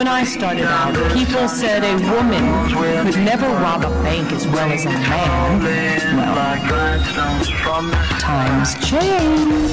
When I started out, people said a woman could never rob a bank as well as a man. Well, times change.